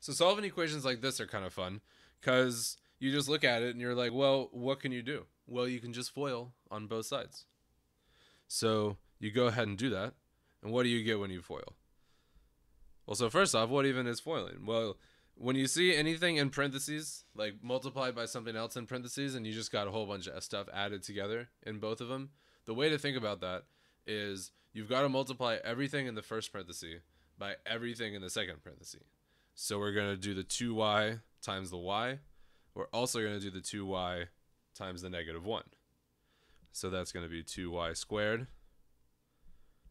So solving equations like this are kind of fun because you just look at it and you're like, well, what can you do? Well, you can just FOIL on both sides. So you go ahead and do that. And what do you get when you FOIL? Well, so first off, what even is foiling? Well, when you see anything in parentheses, like multiplied by something else in parentheses, and you just got a whole bunch of stuff added together in both of them, the way to think about that is you've got to multiply everything in the first parenthesis by everything in the second parenthesis. So we're going to do the 2y times the y. We're also going to do the 2y times the negative 1. So that's going to be 2y squared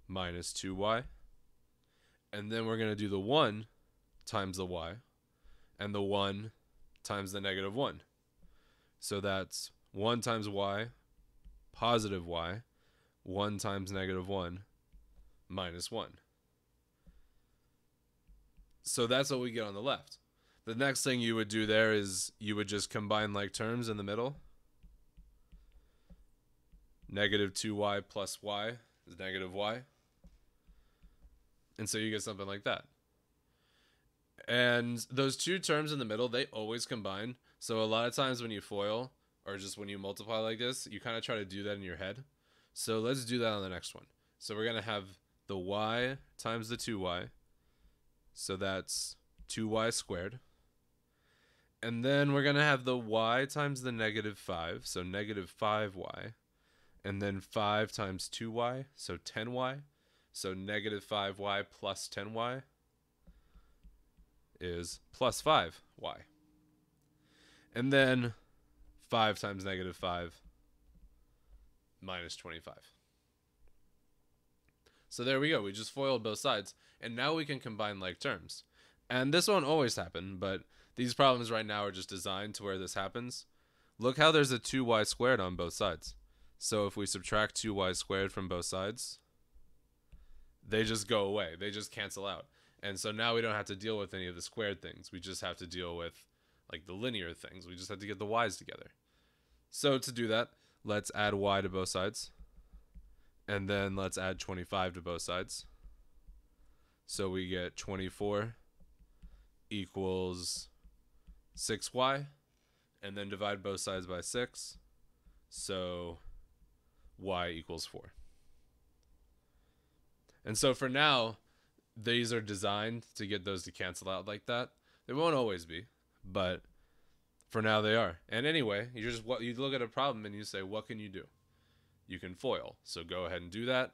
minus 2y. And then we're going to do the 1 times the y and the 1 times the negative 1. So that's 1 times y, positive y, 1 times negative 1, minus 1. So that's what we get on the left. The next thing you would do there is you would just combine like terms in the middle. Negative 2y plus y is negative y. And so you get something like that. And those two terms in the middle, they always combine. So a lot of times when you FOIL or just when you multiply like this, you kind of try to do that in your head. So let's do that on the next one. So we're going to have the y times the 2y. So that's 2y squared. And then we're going to have the y times the negative 5. So negative 5y. And then 5 times 2y. So 10y. So negative 5y plus 10y is plus 5y. And then 5 times negative 5 minus 25. So there we go. We just foiled both sides. And now we can combine like terms. And this won't always happen, but these problems right now are just designed to where this happens. Look how there's a 2y squared on both sides. So if we subtract 2y squared from both sides, they just go away. They just cancel out. And so now we don't have to deal with any of the squared things. We just have to deal with like the linear things. We just have to get the y's together. So to do that, let's add y to both sides. And then let's add 25 to both sides. So we get 24 equals 6y. And then divide both sides by 6. So y equals 4. And so for now, these are designed to get those to cancel out like that. They won't always be, but for now they are. And anyway, you just what you look at a problem and you say, what can you do? You can FOIL. So go ahead and do that,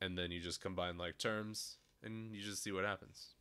and then you just combine like terms, and you just see what happens.